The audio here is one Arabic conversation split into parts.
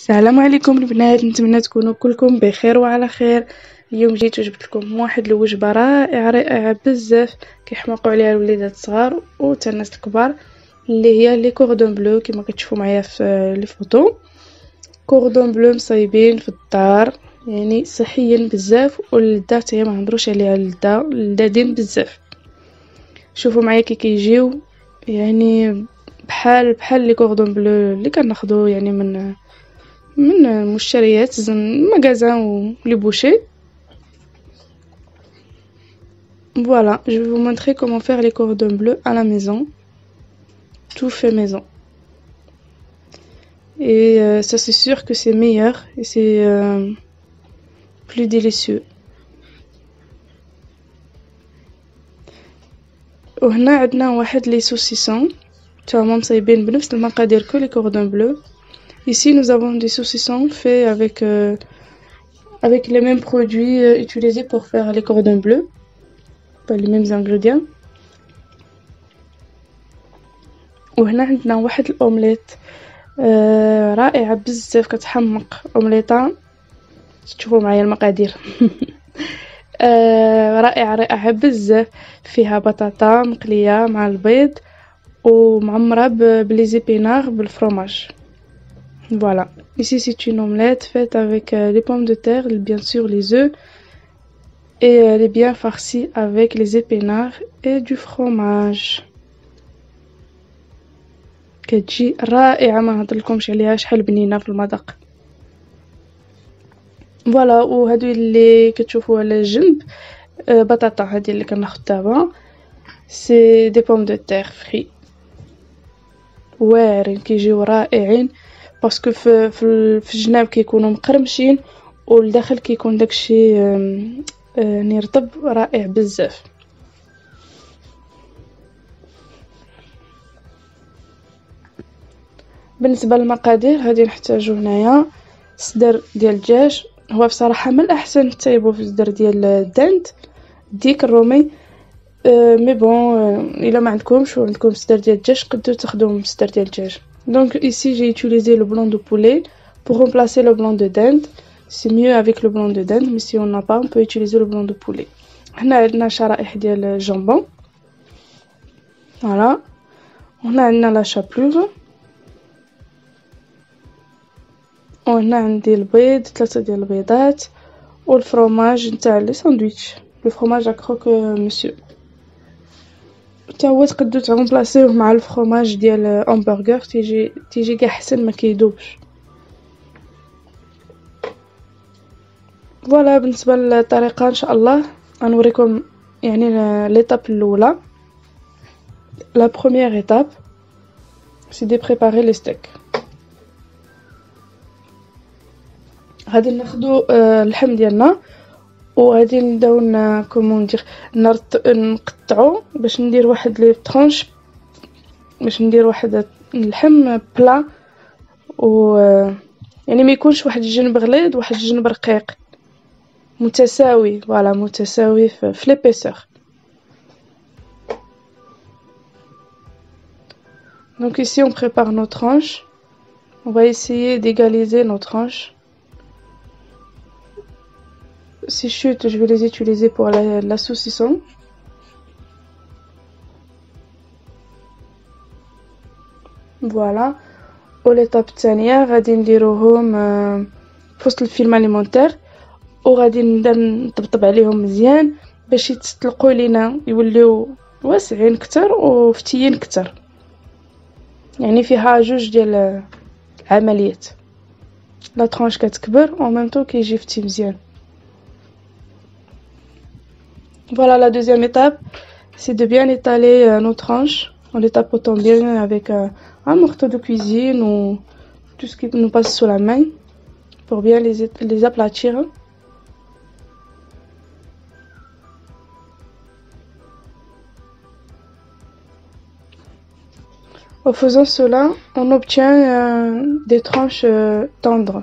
السلام عليكم البنات نتمنى تكونوا كلكم بخير وعلى خير. اليوم جيت وجبت لكم واحد الوجبة رائعة رائعة بزاف. كيحماقوا عليها الوليدات الصغار وتا الناس الكبار اللي هي les cordons bleus كما كتشوفوا معايا في les photos. cordons bleus مصايبين في الدار يعني صحيين بزاف واللذة هي ما نهضروش عليها اللذة لذيذين بزاف. شوفوا معايا كي كيجيو يعني بحال بحال لي كوردون بلو اللي كناخذوا يعني من من المشتريات مغازان و لي بوشي Voilà, je vais vous montrer comment faire les cordons bleus à la maison. Tout fait maison. Et euh, ça c'est sûr que c'est meilleur et c'est euh, plus délicieux. وهنا عندنا واحد لي سوسيسون تاهما مصايبين بنفس المقادير كو لي كوردون بلو Ici, nous avons des saucissons faits avec, euh, avec les mêmes produits euh, utilisés pour faire les cordons bleus. Pas les mêmes ingrédients. وهنا عندنا واحد الأومليت آه رائعه بزاف كتحمق أومليطة تشوفوا معايا المقادير آه رائعة رائعة بزاف فيها بطاطا مقلية مع البيض ومعمرة بليزيبينار بالفرomage Voilà. Ici, c'est une omelette faite avec euh, les pommes de terre, bien sûr les œufs, et elle est bien farcie avec les épinards et du fromage. كتجي رائعة ما نهضرلكمش عليها شحال بنينة في المذاق فوالا وهادو اللي كتشوفوا على الجنب بطاطا هادي اللي كناخد دابا سي دي بوم دو تير فري واعرين كيجيو رائعين parce que في في, الجناب كيكونوا مقرمشين والداخل كيكون داكشي يعني رطب رائع بزاف. بالنسبة للمقادير غادي نحتاجو هنايا. صدر ديال الدجاج هو بصراحة من الأحسن تطيبو في صدر ديال الدند ديك الرومي. أه mais bon أه إلا ما عندكمش وعندكم صدر ديال الدجاج تقدروا تاخذوا صدر ديال الدجاج Donc ici, j'ai utilisé le blanc de poulet pour remplacer le blanc de dinde. C'est mieux avec le blanc de dinde, mais si on n'a pas, on peut utiliser le blanc de poulet. On a le jambon. Voilà. On a la chapelure. On a le bed, le bedat, ou le fromage, le sandwich. Le fromage à croque, euh, monsieur. حتى هو تقدروا تغومبلاسيوه مع الفرomage ديال امبرغر تيجي تيجي كاع حسن ما فوالا بالنسبة للطريقة إن شاء الله غنوريكم يعني l'étape الأولى. la première étape c'est de préparer les steaks غادي ناخدو اللحم ديالنا. وغادي نبداو كومون ندير نقطعو باش ندير واحد les tranches باش ندير واحد اللحم plat و يعني ما يكونش واحد الجنب غليظ واحد الجنب رقيق متساوي فوالا متساوي في ليبيسور Donc ici on prépare nos tranches. On va essayer d'égaliser nos tranches. Ces chutes, je vais les utiliser pour la, la saucisson. فوالا وليطاب الثانيه غادي نديروهم في وسط الفيلم اليمونتير وغادي نبدا نطبطب عليهم مزيان باش يتطلقوا لينا يوليو واسعين كتر وفتيين كتر يعني فيها جوج ديال العمليات لا طرونش كتكبر و ميم طون كيجي فتي مزيان voilà, la deuxième étape, c'est de bien étaler euh, nos tranches en les tapotant bien avec euh, un marteau de cuisine ou tout ce qui nous passe sous la main pour bien les, aplatir. En faisant cela, on obtient euh, des tranches tendres.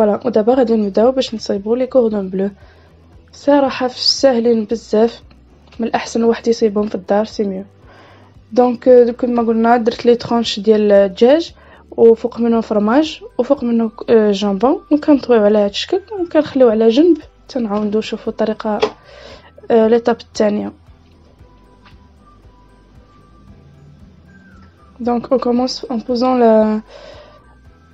voilà ودابا غادي نبداو باش نصايبو les cordons bleus صراحة ساهلين بزاف. من الأحسن واحد يصيبهم في الدار c'est mieux donc كما قلنا درت les tranches ديال الدجاج وفوق منه فرماج وفوق منه jambon وكنطويو على هاد الشكل وكنخليو على جنب. تنعاودو نشوفو الطريقة l'étape الثانية Donc on commence en posant la,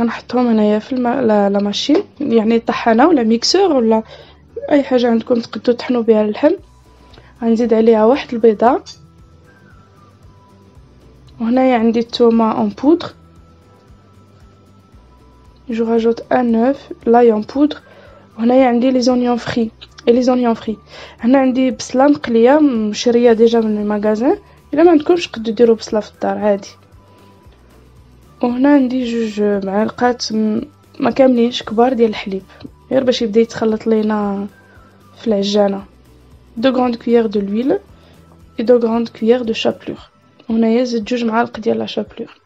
كنحطهم هنايا في الماء la, la machine. يعني طحانه ولا mixeur ولا أي حاجة عندكم تقدروا تطحنوا بها اللحم. غنزيد عليها واحد البيضة. وهنايا عندي الثومه en poudre j'ajoute un œuf l'ail en poudre وهنايا عندي les oignons frits et les oignons frits هنا عندي بصلة مقلية مشرية déjà من ال magasin إلا ما عندكمش تقدروا ديروا بصلة في الدار عادي. وهنا عندي جوج معالقات ما كاملينش كبار ديال الحليب. غير باش يبدا يتخلط لينا في العجانة. deux grandes cuillères de l'huile et deux grandes cuillères de chapelure. وهنايا زدت جوج معالق ديال la chapelure.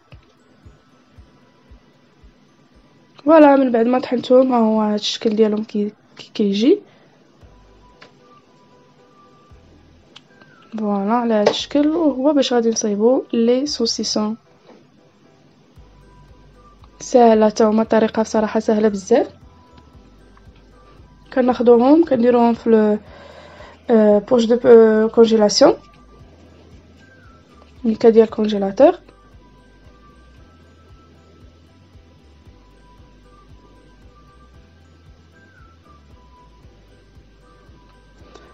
voilà من بعد ما طحنتهم ها هو هاد الشكل ديالهم كي كيجي. voilà على هاد الشكل وهو باش غادي نصايبو les saucissons. ساهله تا هما الطريقة بصراحة سهلة بزاف. كناخذوهم كنديروهم في poche de congélation. ميكا ديال ال congélateur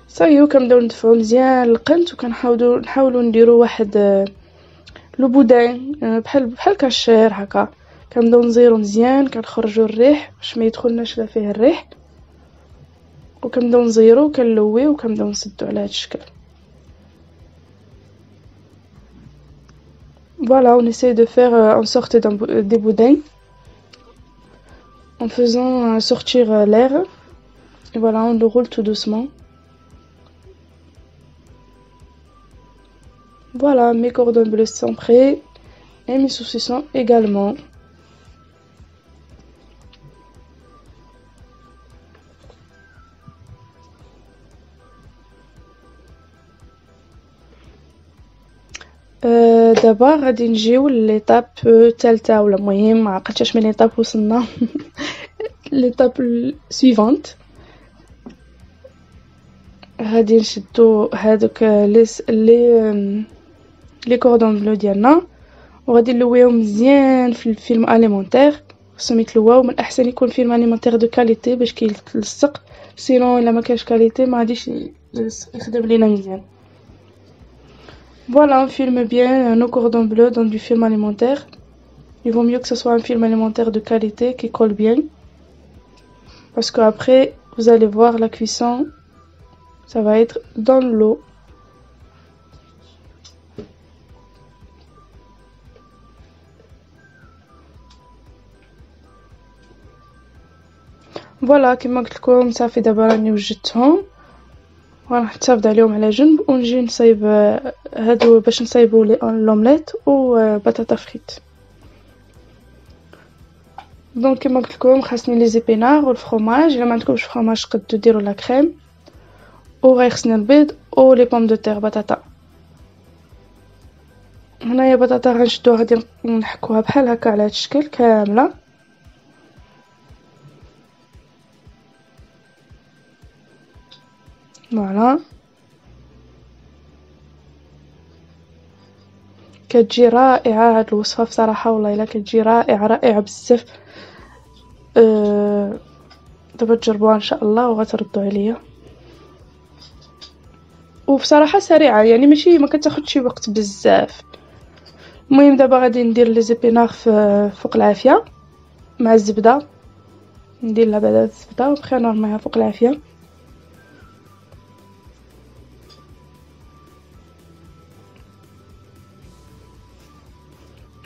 ça y est كنبداو ندفعو مزيان القنت وكنحاولو نحاولو نديرو واحد لو بودان بحال بحال كاشير هكا. كنبداو نزيرو مزيان كنخرجو الريح باش ما يدخلناش لا فيه الريح وكنبداو نزيرو كنلويو وكنبداو نسدو على هاد الشكل Voilà, on essaie de faire en sorte des boudins en faisant sortir l'air. Et voilà, on le roule tout doucement. Voilà, mes cordons bleus sont prêts et mes saucissons également. دابا غادي نجيو ليطاب الثالثة ولا المهم ما عقلتش من ليطاب وصلنا. ليطاب سويفونت غادي نشدو هادوك les les les cordons bleus ديالنا. وغادي نلويهم مزيان في ال film alimentaire. خصهم يتلواو من الاحسن يكون film alimentaire de qualité باش كيلصق. sinon إلا ما qualité ما غاديش يخدم لينا مزيان. Voilà un film bien, nos cordons bleus dans du film alimentaire. Il vaut mieux que ce soit un film alimentaire de qualité qui colle bien. Parce qu'après, vous allez voir la cuisson, ça va être dans l'eau. Voilà, qui manque le ça fait d'abord un nouveau jeton. وغنحتفظ عليهم على جنب ونجي نصايب هادو باش نصايبو لومليت و بطاطا فريت. donc كما قلت لكم خاصني les épinards وال fromage إلا ما عندكمش fromage تقدروا ديروا la crème وغيخصني البيض و les pommes de terre بطاطا. هنايا بطاطا غنشدوها غادي نحكوها بحال هكا على هاد الشكل كاملة. Voilà. كتجي رائعة هاد الوصفة بصراحة والله إلا كتجي رائعة رائعة بزاف. أه، دابا تجربوها إن شاء الله وغتردوا عليا. وبصراحة سريعة يعني ماشي ما كتاخذش وقت بزاف. المهم دابا غادي ندير لي زيبيناغ فوق العافية مع الزبدة. ندير لها بعدا الزبدة وبخير نرميها فوق العافية.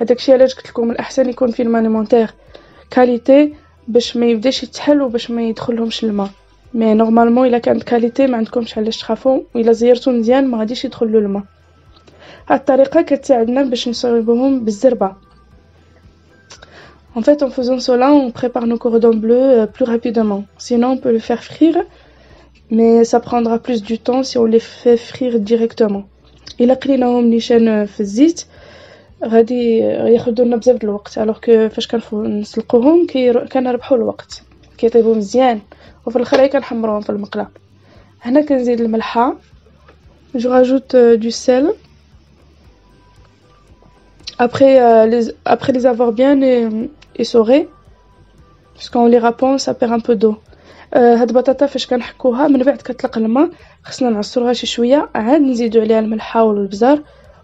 هداكشي علاش قلت لكم الاحسن يكون فيه المانيمونتير كاليتي باش ما يبداش يتحل وباش ما يدخلهمش الماء مي نورمالمون الا كانت كاليتي ما عندكمش علاش تخافوا الا زيرتو مزيان ما غاديش يدخل له الماء هاد الطريقه كتساعدنا باش نصايبوهم بالزربه En fait, en faisant cela, on prépare nos cordons bleus euh, plus rapidement. Sinon, on peut le faire frire, mais ça prendra plus du temps si on les fait frire directement. إلا قليناهم نيشان في الزيت غادي ياخذوا بزاف د الوقت. alors que فاش كنسلقوهم كنربحوا الوقت. كيطيبوا مزيان. وفي الآخر كنحمروهم في المقله هنا كنزيد الملحة. je rajoute du sel après euh, les après avoir bien essorés. Parce qu'en les râpant ça perd un peu d'eau. هاد البطاطا فاش كنحكوها من بعد كتطلق الماء خصنا نعصروها شي شوية. عاد نزيدو عليها الملحة والبزار.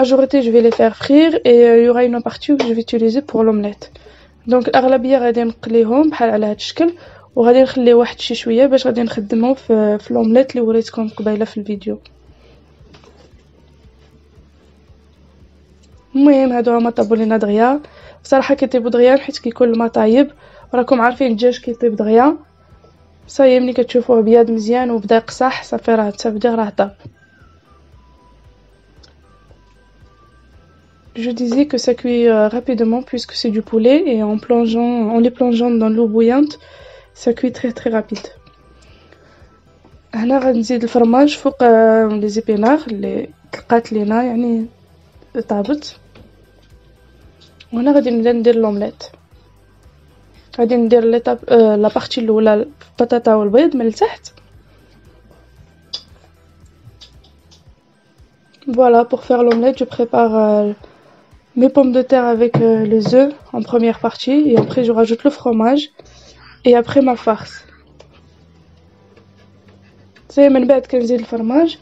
majorité, je vais les faire frire et il y aura une partie que je vais utiliser pour l'omelette. donc الاغلبيه غادي نقليهم بحال على هذا الشكل وغادي نخلي واحد شي شوية باش غادي نخدمو في, في الاومليت اللي وريتكم قبيله في الفيديو المهم هادو هما طابو لينا دغيا بصراحه كيطيبو دغيا حيت كيكون الماء طايب وراكم عارفين الدجاج كيطيب دغيا صايي ملي كتشوفوه بياض مزيان وبدا يقصح صافي راه تبدا راه طاب Je disais que ça cuit euh, rapidement puisque c'est du poulet et en plongeant, en les plongeant dans l'eau bouillante, ça cuit très très rapide. هنا غنزيد الفرماج فوق لي زيبينار اللي طلقات لينا يعني طابت وهنا غادي نبدا ندير لومليت غادي ندير ليطاب آه لا بارتي الاولى البطاطا والبيض من التحت Voilà, pour faire l'omelette, je prépare euh, mes pommes de terre avec euh, les œufs en première partie et après je rajoute le fromage et après ma farce. زي من بعد كنزيد الفرماج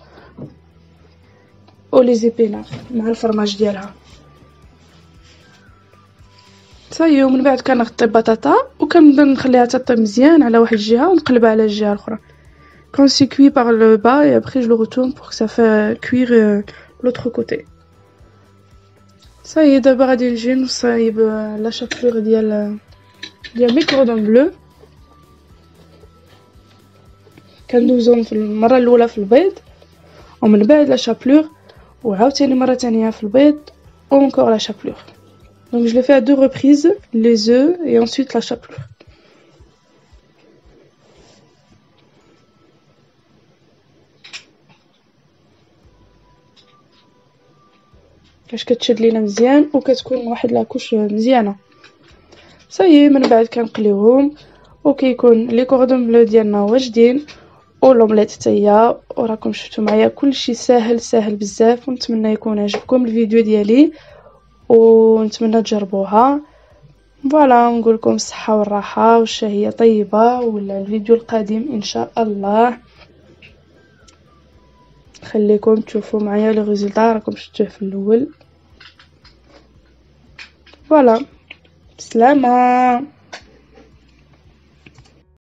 و لي زيبينار مع الفرماج ديالها صايي ومن بعد كنغطي البطاطا وكنبدا نخليها تطيب مزيان على واحد الجهه ونقلبها على الجهه الاخرى quand c'est cuit par le bas et après je le retourne pour que ça fait cuire euh, l'autre côté صايي دابا غادي نجي نصايب لا شابور ديال ديال مي كوردون بلو كندوزهم في المره الاولى في البيض ومن بعد لا شابلور وعاوتاني مره تانية في البيض و encore la chapelure. Donc je le fais à deux reprises les œufs et ensuite la باش كتشد لينا مزيان وكتكون واحد la couche مزيانة. صايي من بعد كنقليوهم وكيكون les cordons bleus ديالنا واجدين و l'omelette حتى هي. وراكم شفتوا معايا كلشي ساهل ساهل بزاف ونتمنى يكون عجبكم الفيديو ديالي ونتمنى تجربوها. voilà نقولكم الصحة والراحة والشهيه طيبة ولا الفيديو القادم إن شاء الله. خليكم تشوفوا معايا لي ريزلطا راكم شفتوه في الأول. فوالا بسلامة.